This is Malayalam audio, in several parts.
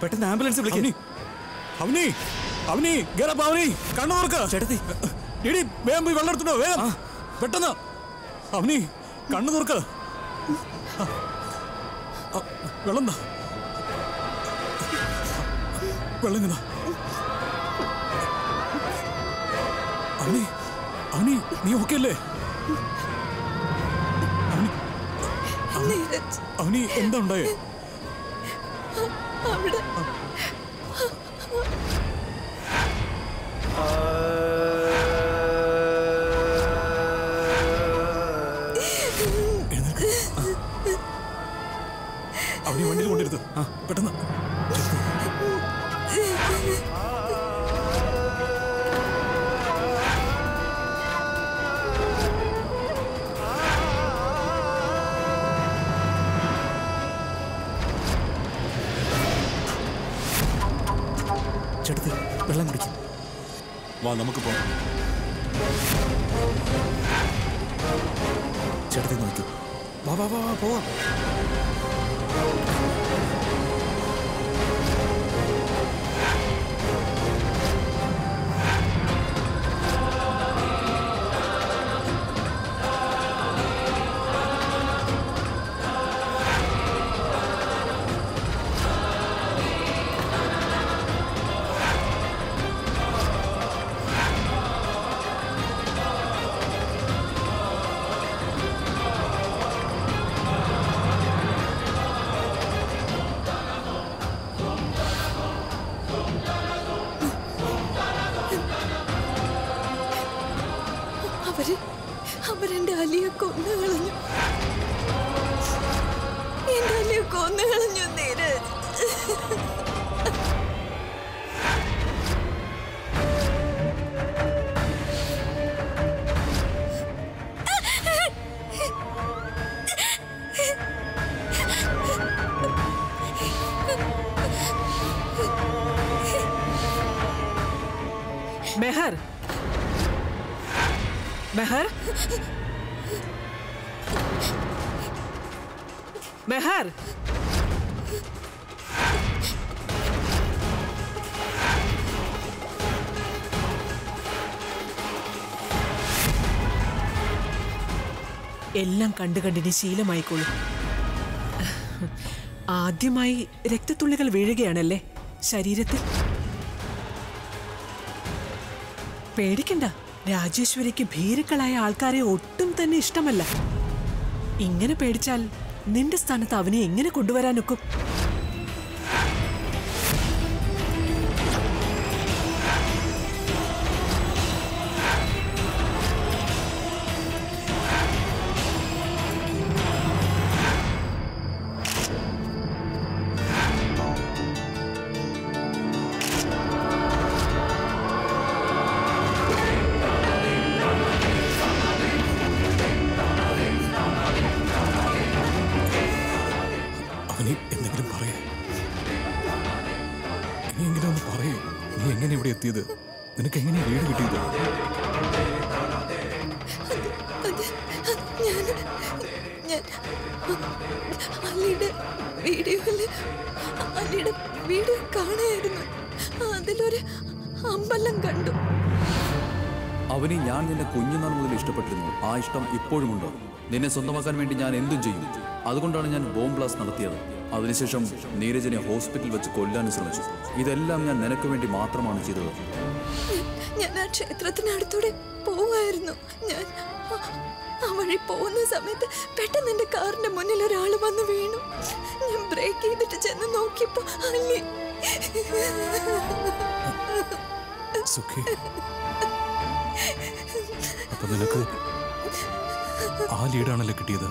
പെട്ടെന്ന് ആംബുലൻസ് അവനി. അവനി. അവനി. ഗറപ്പ് അവനി. കണ്ണു തുറക്ക. ചേട്ടത്തി. ഇടി വേഗം പോയി വെള്ളം എടുത്തിട്ടോ വേഗം. പെട്ടെന്ന്. അവനി കണ്ണു തുറക്ക്. വെള്ളം വെള്ളം എന്താ അവനി അവനി നീ ഓക്കെ അല്ലേ? അവനി എന്താ ഉണ്ടായേ? അവിടെ. അവിടെ വണ്ടിയിൽ കൊണ്ടിരുത്തു. ആ പെട്ടെന്ന്. നമുക്ക് പോകാം. ചേട്ടത്തി നോക്കൂ വാ വാ വാ പോവാ. എല്ലാം കണ്ടു കണ്ടിന് ശീലമായിക്കോളും. ആദ്യമായി രക്തത്തുള്ളികൾ വീഴുകയാണല്ലേ ശരീരത്തിൽ? പേടിക്കണ്ട. രാജേശ്വരിക്ക് ഭീരുക്കളായ ആൾക്കാരെ ഒട്ടും തന്നെ ഇഷ്ടമല്ല. ഇങ്ങനെ പേടിച്ചാൽ നിന്റെ സ്ഥാനത്ത് അവനെ എങ്ങനെ കൊണ്ടുവരാനൊക്കും? എത്തിയത് നിനക്ക് എങ്ങനെയാ വീട് കിട്ടിയത്? ഞാൻ അലിയുടെ വീഡിയോയിൽ അലിയുടെ വീഡിയോ കാണായിരുന്നു അതിലൊരു അമ്പലം കണ്ടു. അവനെ ഞാൻ നിന്നെ കുഞ്ഞുനാൾ മുതൽ ഇഷ്ടപ്പെട്ടിരുന്നു. ആ ഇഷ്ടം ഇപ്പോഴുമുണ്ടോ. നിന്നെ സ്വന്തമാക്കാൻ വേണ്ടി ഞാൻ എന്തും ചെയ്യും. അതുകൊണ്ടാണ് ഞാൻ ബോംബ് ബ്ലാസ്റ്റ് നടത്തിയത്. അതിനുശേഷം നീരജിനെ ഹോസ്പിറ്റലിൽ വെച്ച് കൊല്ലാനും ശ്രമിച്ചു. ഇതെല്ലാം ഞാൻ നിനക്ക് വേണ്ടി മാത്രമാണ് ചെയ്തത്. ഞാൻ ആ ക്ഷേത്രത്തിനടുത്തൂടെ പോവായിരുന്നു. ഞാൻ ആ- വഴി പോകുന്ന സമയത്ത് പെട്ടെന്ന് എന്റെ കാറിന്റെ മുന്നിൽ ഒരാൾ വന്ന് വീണു. ഞാൻ ബ്രേക്ക് ചെയ്തിട്ട് ചെന്ന് നോക്കിയപ്പോ അല്ലേ സുഖി. അപ്പൊ നിനക്ക് ആ ലീഡാണല്ലോ കിട്ടിയത്?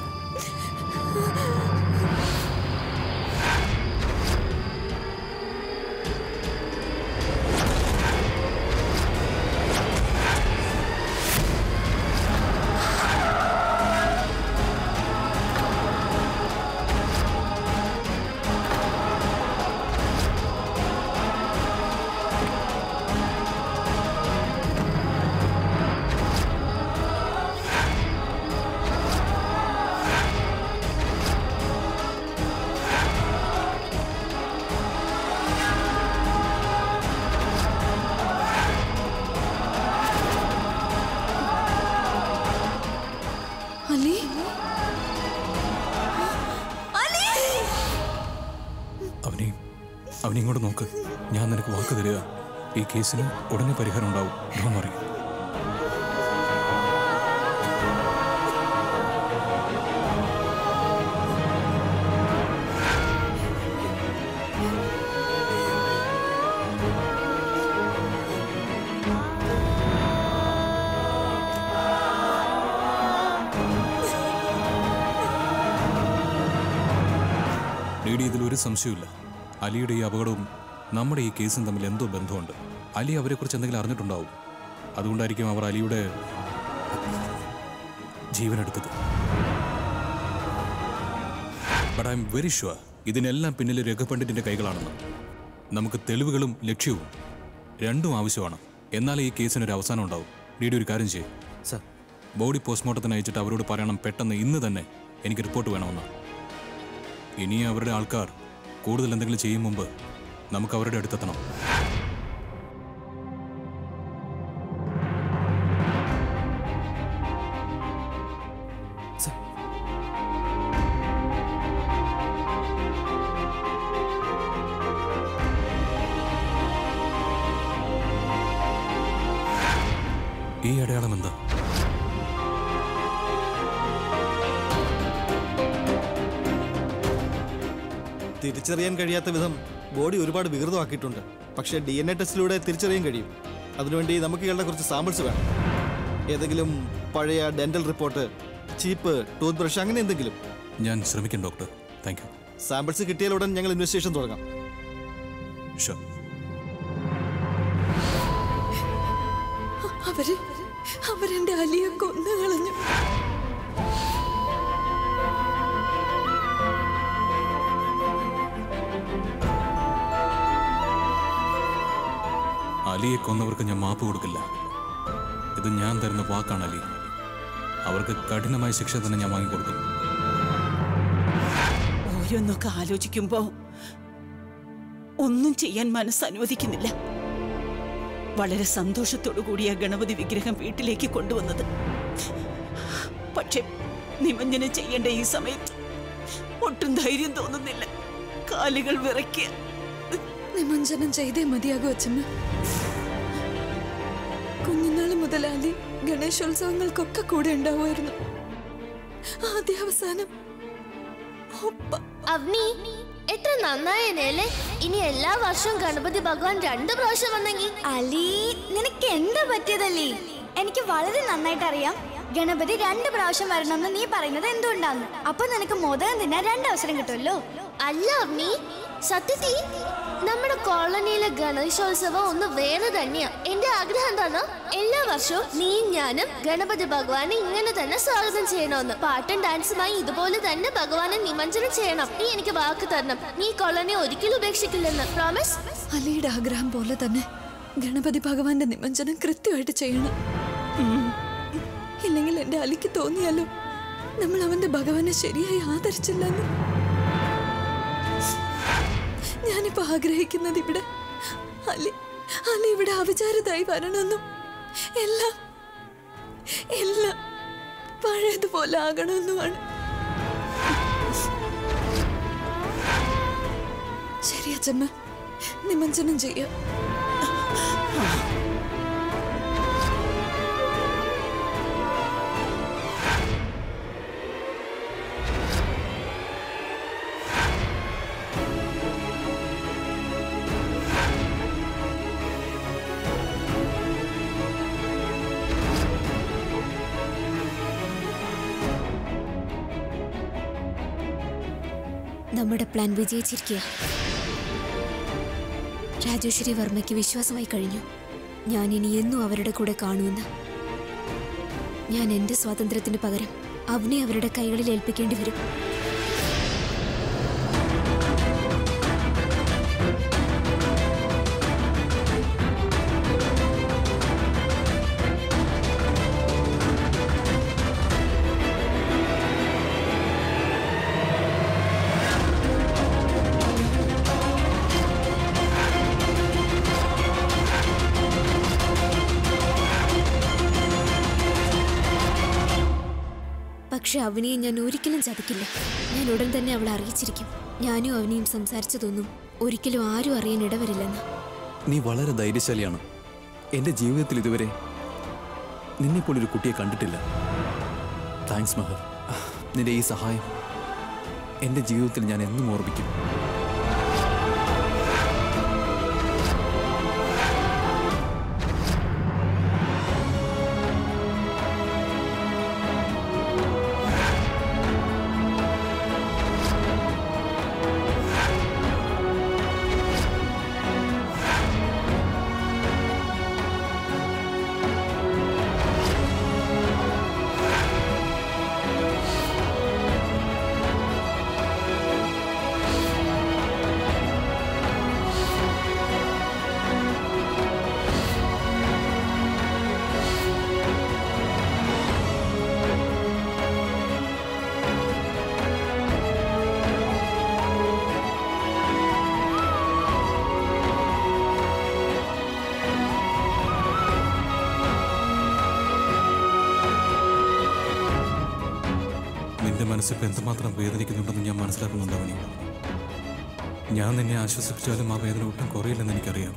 കേസിന് ഉടനെ പരിഹാരം ഉണ്ടാവും ഡോൺ ഇതിൽ ഒരു സംശയമില്ല അലിയുടെ ഈ അപകടവും നമ്മുടെ ഈ കേസും തമ്മിൽ എന്തോ ബന്ധമുണ്ട്. അലി അവരെക്കുറിച്ച് എന്തെങ്കിലും അറിഞ്ഞിട്ടുണ്ടാവും. അതുകൊണ്ടായിരിക്കും അവർ അലിയുടെ ജീവനെടുത്തത് but I am very sure ഇതിനെല്ലാം പിന്നിൽ രഘുപണ്ഡിറ്റിന്റെ കൈകളാണെന്ന്. നമുക്ക് തെളിവുകളും ലക്ഷ്യവും രണ്ടും ആവശ്യമാണ്. എന്നാലേ ഈ കേസിനൊരു അവസാനം ഉണ്ടാവും. ഡി ഡി ഒരു കാര്യം ചെയ്യും. സർ. ബോഡി പോസ്റ്റ്മോർട്ടത്തിന് അയച്ചിട്ട് അവരോട് പറയണം പെട്ടെന്ന് ഇന്ന് തന്നെ എനിക്ക് റിപ്പോർട്ട് വേണമെന്ന്. ഇനി അവരുടെ ആൾക്കാർ കൂടുതൽ എന്തെങ്കിലും ചെയ്യും മുമ്പ് നമുക്ക് അവരുടെ അടുത്തെത്തണം. തിരിച്ചറിയാൻ കഴിയാത്ത വിധം ബോഡി ഒരുപാട് വികൃതമാക്കിയിട്ടുണ്ട്. പക്ഷേ ഡി എൻ എ ടെസ്റ്റിലൂടെ തിരിച്ചറിയാൻ കഴിയും. അതിനുവേണ്ടി നമുക്ക് ഇയാളുടെ കുറച്ച് സാമ്പിൾസ് വേണം. ഏതെങ്കിലും പഴയ ഡെന്റൽ റിപ്പോർട്ട് ചീപ്പ് ടൂത്ത് ബ്രഷ് അങ്ങനെ എന്തെങ്കിലും? ഞാൻ ശ്രമിക്കും ഡോക്ടർ. താങ്ക് യു സാമ്പിൾസ് കിട്ടിയാലുടൻ ഞങ്ങൾ ഇൻവെസ്റ്റിഗേഷൻ തുടങ്ങാം. അവരെ അവരെ അവരെന്റെ അലിയെ കൊന്നു കളഞ്ഞു അലിയെ കൊന്നവർക്ക് ഞാൻ മാപ്പ് കൊടുക്കില്ല. ഇത് ഞാൻ തരുന്ന വാക്കാണ് അലി. അവർക്ക് കഠിനമായ ശിക്ഷ തന്നെ ഞാൻ വാങ്ങിക്കൊടുക്കും. ഓരോന്നൊക്കെ ആലോചിക്കുമ്പോ ഒന്നും ചെയ്യാൻ മനസ്സ് അനുവദിക്കുന്നില്ല. വളരെ സന്തോഷത്തോടു കൂടിയ ഗണപതി വിഗ്രഹം വീട്ടിലേക്ക് കൊണ്ടുവന്നത്. പക്ഷെ നിമഞ്ജനം ചെയ്യേണ്ട ഈ സമയത്ത് ഒട്ടും ധൈര്യം തോന്നുന്നില്ല. കാലുകൾ വിറയ്ക്കുക. നിമഞ്ജനം ചെയ്തേ മതിയാകും അച്ഛമ്മ. കുഞ്ഞുനാൾ മുതൽ അലി ഗണേശോത്സവങ്ങൾക്കൊക്കെ കൂടെ ഉണ്ടാവുമായിരുന്നു. ആദ്യ അവസാനം അവനി എത്ര നന്നായനല്ലേ ഇനി എല്ലാ വർഷവും ഗണപതി ഭഗവാൻ രണ്ടു പ്രാവശ്യം വന്നെങ്കിൽ അലി നിനക്ക് എന്താ പറ്റിയതല്ലേ എനിക്ക് വളരെ നന്നായിട്ട് അറിയാം ഗണപതി രണ്ട് പ്രാവശ്യം വരണമെന്ന് നീ പറയുന്നത് എന്തുകൊണ്ടാന്ന് അപ്പൊ നിനക്ക് മോദകം തിന്നാൻ രണ്ടവസരം കിട്ടുമല്ലോ? അല്ല അവനി സത്യത്തിൽ നമ്മുടെ കോളനിയിലെ ഗണേശോത്സവം ഒന്ന് വേറെ തന്നെയാ. എന്റെ ആഗ്രഹം എന്താണ്? എല്ലാ വർഷവും നീ ഞാനും ഗണപതി ഭഗവാനെ ഇങ്ങനെ തന്നെ സ്വാഗതം ചെയ്യണമെന്ന്. പാട്ടും ഡാൻസുമായി ഇതുപോലെ തന്നെ ഭഗവാനെ നിമഞ്ജനം ചെയ്യണം. നീ എനിക്ക് വാക്ക് തരണം. നീ കോളനി ഒരിക്കലും ഉപേക്ഷിക്കില്ലെന്ന്. പ്രോമിസ് അലിയുടെ ആഗ്രഹം പോലെ തന്നെ ഗണപതി ഭഗവാന്റെ നിമഞ്ജനം കൃത്യമായിട്ട് ചെയ്യണം. ഇല്ലെങ്കിൽ എന്റെ അലിക്ക് തോന്നിയാലോ? നമ്മൾ അവന്റെ ഭഗവാനെ ശരിയായി ആദരിച്ചില്ലെന്ന്. ഞാനിപ്പോ ആഗ്രഹിക്കുന്നത് ഇവിടെ. അല്ലെ അല്ലെ ഇവിടെ അവിചാരിതായി വരണമെന്നും എല്ലാം എല്ലാം പഴയതുപോലെ ആകണമെന്നുമാണ്. ശരി അച്ഛമ്മ നിമഞ്ജനം ചെയ്യാം. നമ്മുടെ പ്ലാൻ വിജയിച്ചിരിക്കുക രാജേശ്വരി വർമ്മയ്ക്ക് വിശ്വാസമായി കഴിഞ്ഞു. ഞാൻ ഇനി എന്നും അവരുടെ കൂടെ കാണുമെന്ന്. ഞാൻ എന്റെ സ്വാതന്ത്ര്യത്തിന് പകരം അവനെ അവരുടെ കൈകളിൽ ഏൽപ്പിക്കേണ്ടി വരും. പക്ഷെ അവനെയും ഞാൻ ഒരിക്കലും ചതിക്കില്ല. ഞാൻ ഉടൻ തന്നെ അവളെ അറിയിച്ചിരിക്കും. ഞാനും അവനെയും സംസാരിച്ചതൊന്നും ഒരിക്കലും ആരും അറിയാൻ ഇടവരില്ലെന്ന്. നീ വളരെ ധൈര്യശാലിയാണ്. എന്റെ ജീവിതത്തിൽ ഇതുവരെ നിന്നെപ്പോലൊരു കുട്ടിയെ കണ്ടിട്ടില്ല. താങ്ക്സ് മഹർ. നിന്റെ ഈ സഹായം എന്റെ ജീവിതത്തിൽ ഞാൻ എന്നും ഓർമ്മിക്കും. മനസ്സിപ്പോൾ എന്തുമാത്രം വേദനിക്കുന്നുണ്ടെന്ന് ഞാൻ മനസ്സിലാക്കുന്നുണ്ട് ഞാൻ നിന്നെ ആശ്വസിപ്പിച്ചാലും ആ വേദന ഒട്ടും കുറയില്ലെന്ന് എനിക്കറിയാം.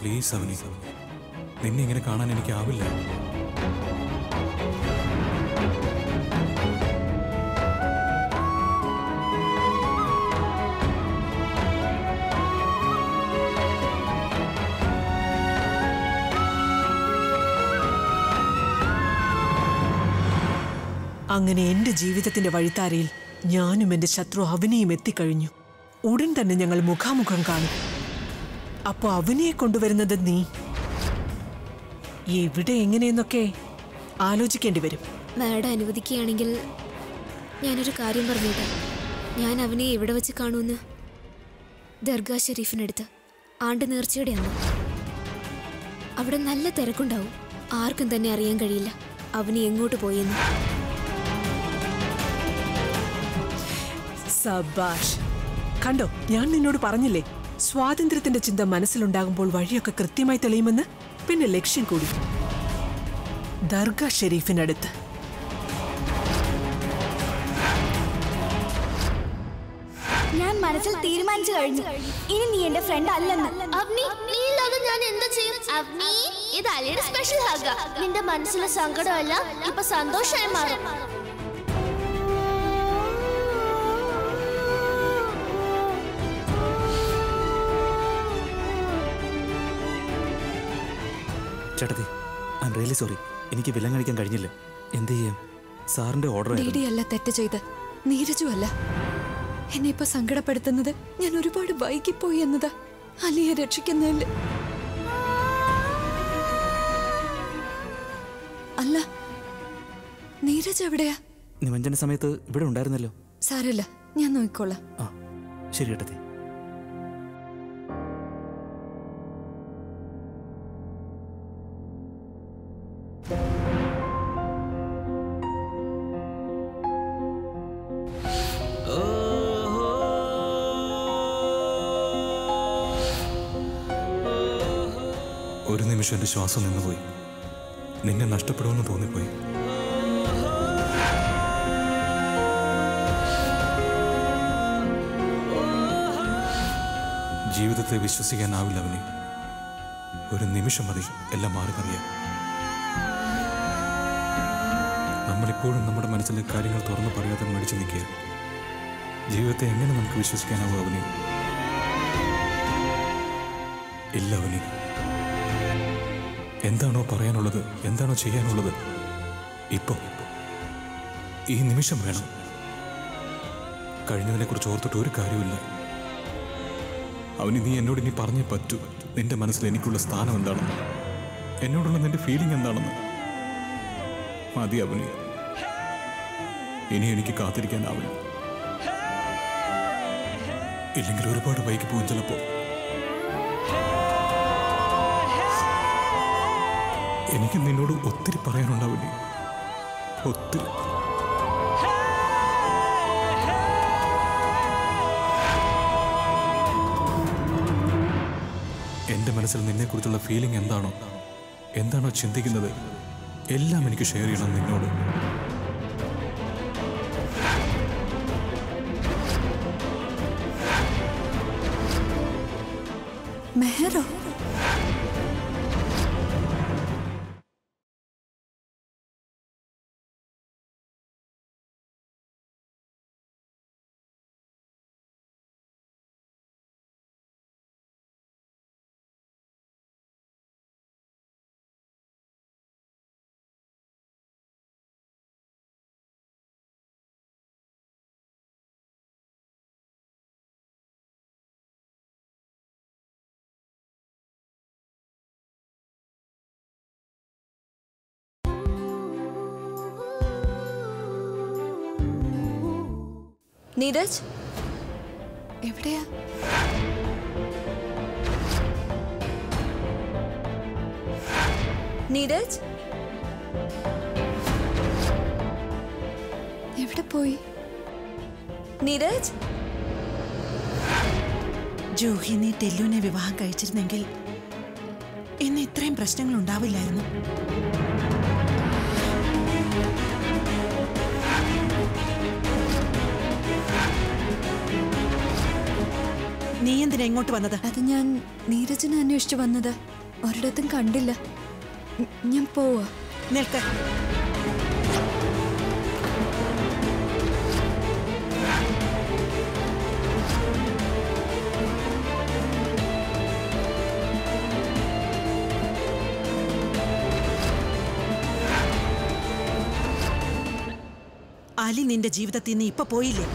പ്ലീസ് അവനി. നിന്നെ ഇങ്ങനെ കാണാൻ എനിക്കാവില്ല. അങ്ങനെ എന്റെ ജീവിതത്തിന്റെ വഴിത്താരയിൽ ഞാനും എന്റെ ശത്രു അവനെയും എത്തിക്കഴിഞ്ഞു. ഉടൻ തന്നെ ഞങ്ങൾ മുഖാമുഖം കാണും. അപ്പോൾ അവനെ കൊണ്ടുവരുന്നത് നീ? എവിടെ എങ്ങനെയെന്നൊക്കെ ആലോചിക്കേണ്ടി വരും. മാഡം അനുവദിക്കുകയാണെങ്കിൽ ഞാനൊരു കാര്യം പറഞ്ഞേക്കാം. ഞാൻ അവനെ എവിടെ വെച്ച് കാണുമെന്ന്? ദർഗാ ഷെരീഫിനടുത്ത് ആണ്ട് നേർച്ചയുടെ അന്ന്. അവിടെ നല്ല തിരക്കുണ്ടാവും. ആർക്കും തന്നെ അറിയാൻ കഴിയില്ല അവന് എങ്ങോട്ട് പോയെന്ന്. സബാഷ്. കണ്ടോ ഞാൻ നിന്നോട് പറഞ്ഞില്ലേ സ്വാതന്ത്ര്യത്തിന്റെ ചിന്ത മനസ്സിലുണ്ടാകുമ്പോൾ വഴിയൊക്കെ കൃത്യമായി തെളിയുമെന്ന്? പിന്നെ ലക്ഷ്യം കൂടി. ദർഗ ഷെരീഫിനടുത്ത്. ഞാൻ മനസ്സിൽ തീരുമാനിച്ചു കഴിഞ്ഞു. ഇനി നീ എന്റെ ഫ്രണ്ട് അല്ലെന്ന്. അഗ്നി നീ ഇല്ലാതെ ഞാൻ എന്താ ചെയ്യും? അഗ്നി ഇത് അലിയുടെ സ്പെഷ്യൽ ഹാഗ നിന്റെ മനസ്സിലെ സങ്കടമല്ല ഇപ്പൊ സന്തോഷമായി മാറും. ചേട്ടത്തി ഐ എം റിയലി സോറി എനിക്ക് വിലം കഴിക്കാൻ കഴിഞ്ഞില്ല. എന്ത് ചെയ്യാം? സാറിന്റെ ഓർഡർ അല്ല തെറ്റ് ചെയ്ത്. നീരജു അല്ല എന്നെ ഇപ്പൊ സങ്കടപ്പെടുത്തുന്നത് ഞാൻ ഒരുപാട് വൈകിപ്പോയി എന്നതാ. അലിയെ രക്ഷിക്കുന്നതിൽ അല്ല നീരജ് എവിടെയാ? നിമഞ്ജന സമയത്ത് ഇവിടെ ഉണ്ടായിരുന്നല്ലോ. സാരല്ല ഞാൻ നോക്കിക്കോളാം. ശരി ഏട്ടത്തി. നിമിഷം എന്റെ ശ്വാസം നിന്നുപോയി. നിന്നെ നഷ്ടപ്പെടുമെന്ന് തോന്നിപ്പോയി. ജീവിതത്തെ വിശ്വസിക്കാനാവില്ല അവനെ. ഒരു നിമിഷം മതി എല്ലാം മാറി മറിയാൻ നമ്മളിപ്പോഴും നമ്മുടെ മനസ്സിലെ കാര്യങ്ങൾ തുറന്നു പറയാതെ മടിച്ചു നിൽക്കുക. ജീവിതത്തെ എങ്ങനെ നമുക്ക് വിശ്വസിക്കാനാവും അവനെ? ഇല്ല അവനെ. എന്താണോ പറയാനുള്ളത് എന്താണോ ചെയ്യാനുള്ളത്? ഇപ്പോൾ ഈ നിമിഷം വേണം. കഴിഞ്ഞതിനെക്കുറിച്ച് ഓർത്തിട്ട് ഒരു കാര്യമില്ല അവന് നീ എന്നോട് ഇനി പറഞ്ഞേ പറ്റൂ. നിന്റെ മനസ്സിൽ എനിക്കുള്ള സ്ഥാനം എന്താണെന്ന്? എന്നോടുള്ള നിന്റെ ഫീലിംഗ് എന്താണെന്ന്? മതി അവന്. ഇനി എനിക്ക് കാത്തിരിക്കാനാവില്ല. ഇല്ലെങ്കിൽ ഒരുപാട് വൈകി പോകും ചിലപ്പോ. എനിക്ക് നിന്നോട് ഒത്തിരി പറയാനുണ്ടാവില്ലേ? ഒത്തിരി. എന്റെ മനസ്സിൽ നിന്നെക്കുറിച്ചുള്ള ഫീലിംഗ് എന്താണോ? എന്താണോ ചിന്തിക്കുന്നത്? എല്ലാം എനിക്ക് ഷെയർ ചെയ്യണം നിന്നോട്. നീരജ്? എവിടെയാ? നീരജ്? എവിടെ പോയി? നീരജ്? ജൂഹി നീ ടെല്ലുവിനെ വിവാഹം കഴിച്ചിരുന്നെങ്കിൽ ഇന്ന് ഇത്രയും പ്രശ്നങ്ങൾ ഉണ്ടാവില്ലായിരുന്നു. എന്തിനാ ഇങ്ങോട്ട് വന്നത്? അത് ഞാൻ നീരജിനെ അന്വേഷിച്ചു വന്നത്. ഒരിടത്തും കണ്ടില്ല. ഞാൻ പോവാ. നിൽക്ക. അലി നിന്റെ ജീവിതത്തിൽ നിന്ന് ഇപ്പൊ പോയില്ലേ?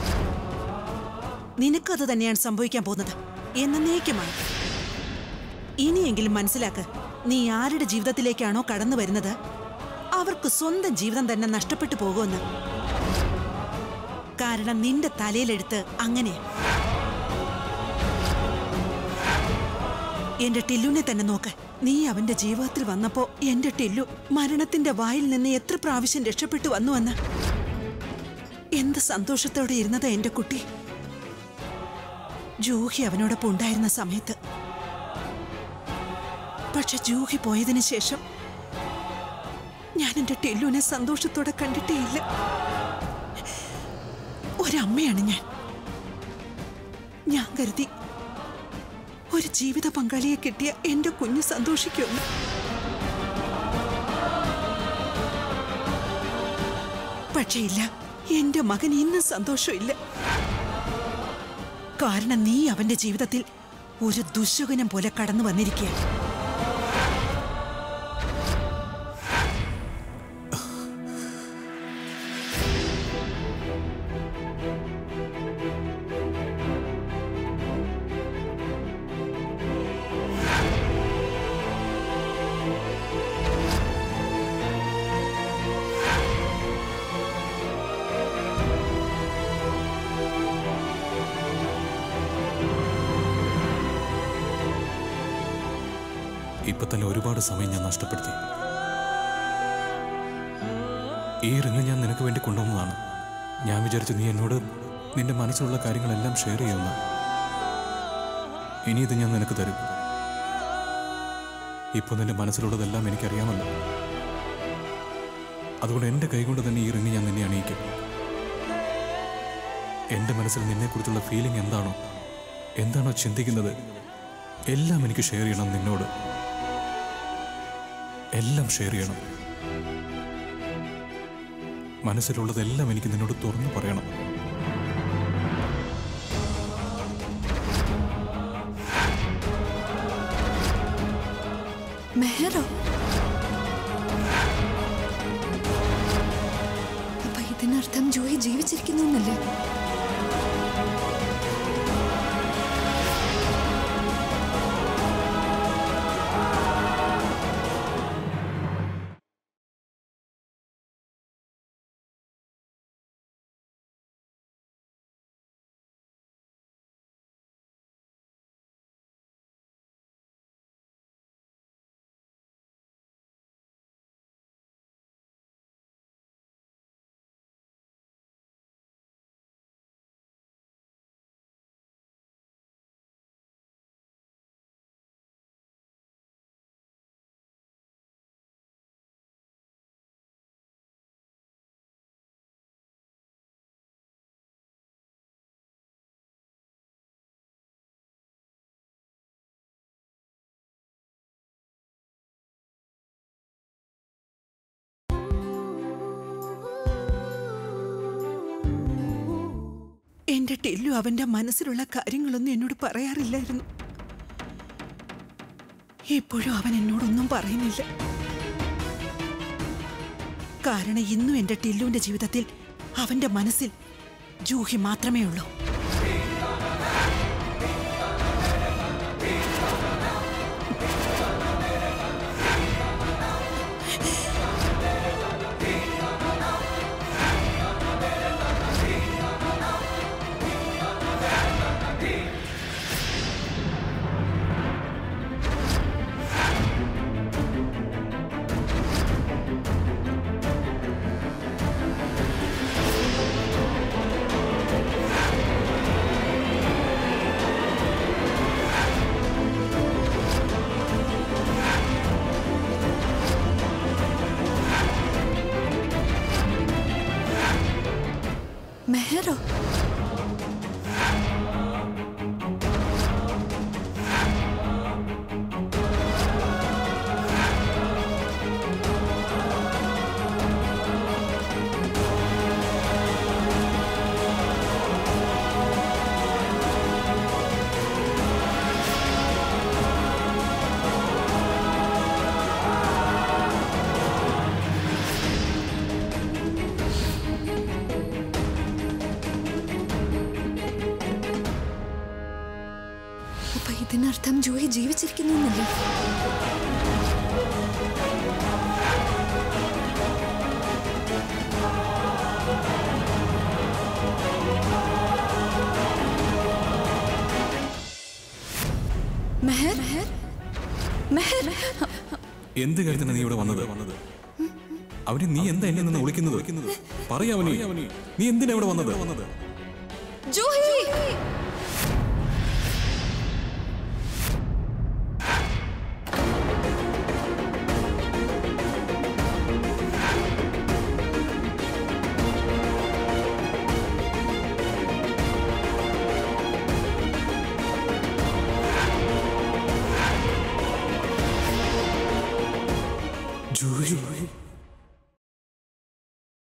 നിനക്കത് തന്നെയാണ് സംഭവിക്കാൻ പോകുന്നത്. എന്നേക്കുമാണ് ഇനിയെങ്കിലും മനസ്സിലാക്ക് നീ ആരുടെ ജീവിതത്തിലേക്കാണോ കടന്നു വരുന്നത്? അവർക്ക് സ്വന്തം ജീവിതം തന്നെ നഷ്ടപ്പെട്ടു പോകുമെന്ന്. കാരണം നിന്റെ തലയിലെടുത്ത് അങ്ങനെ എന്റെ ടില്ലുനെ തന്നെ നോക്ക്. നീ അവന്റെ ജീവിതത്തിൽ വന്നപ്പോ എന്റെ ടില്ലു മരണത്തിന്റെ വായിൽ നിന്ന് എത്ര പ്രാവശ്യം രക്ഷപ്പെട്ടു വന്നുവെന്ന്. എന്ത് സന്തോഷത്തോടെ ഇരുന്നത് എന്റെ കുട്ടി. ജൂഹി അവനോടൊപ്പം ഉണ്ടായിരുന്ന സമയത്ത്. പക്ഷെ ജൂഹി പോയതിനു ശേഷം ഞാൻ എന്റെ ടെല്ലുവിനെ സന്തോഷത്തോടെ കണ്ടിട്ടേയില്ല. ഒരമ്മയാണ് ഞാൻ. ഞാൻ കരുതി ഒരു ജീവിത പങ്കാളിയെ കിട്ടിയ എന്റെ കുഞ്ഞ് സന്തോഷിക്കുമെന്ന്. പക്ഷേ ഇല്ല എന്റെ മകൻ ഇന്നും സന്തോഷമില്ല. കാരണം നീ അവന്റെ ജീവിതത്തിൽ ഒരു ദുശകുനം പോലെ കടന്നു വന്നിരിക്കുക ഒരുപാട് സമയം ഞാൻ നഷ്ടപ്പെടുത്തി. ഈ റിങ് ഞാൻ നിനക്ക് വേണ്ടി കൊണ്ടുവന്നതാണ്. ഞാൻ വിചാരിച്ചു നീ എന്നോട് നിന്റെ മനസ്സിലുള്ള കാര്യങ്ങളെല്ലാം ഷെയർ ചെയ്യുന്ന. ഇനി ഇത് ഞാൻ നിനക്ക് തരും. ഇപ്പോൾ നിന്റെ മനസ്സിലുള്ളതെല്ലാം എനിക്കറിയാമല്ലോ. അതുകൊണ്ട് എന്റെ കൈകൊണ്ട് തന്നെ ഈ റിങ് ഞാൻ നിന്നെ അണിയിക്കും. എന്റെ മനസ്സിൽ നിന്നെക്കുറിച്ചുള്ള ഫീലിംഗ് എന്താണോ എന്താണോ ചിന്തിക്കുന്നത് എല്ലാം എനിക്ക് ഷെയർ ചെയ്യണം നിന്നോട്. എല്ലാം ഷെയർ ചെയ്യണം. മനസ്സിലുള്ളതെല്ലാം എനിക്ക് നിന്നോട് തുറന്നു പറയണം. മെഹറോ. ഇതിനർത്ഥം ജോയി ജീവിച്ചിരിക്കുന്നു എന്നല്ലേ എന്റെ ടെല്ലു അവന്റെ മനസ്സിലുള്ള കാര്യങ്ങളൊന്നും എന്നോട് പറയാറില്ലായിരുന്നു. ഇപ്പോഴും അവൻ എന്നോടൊന്നും പറയുന്നില്ല. കാരണം ഇന്നും എന്റെ ടില്ലുവിന്റെ ജീവിതത്തിൽ അവന്റെ മനസ്സിൽ ജൂഹി മാത്രമേ ഉള്ളൂ മെഹർ? മെഹർ? എന്ത് കാര്യത്തിന് നീ ഇവിടെ വന്നത്? അവന് നീ എന്താ എന്നെ നിന്ന് വിളിക്കുന്നത്? പറയാവനെ നീ എന്തിനാ ഇവിടെ വന്നത്? ജൂഹി!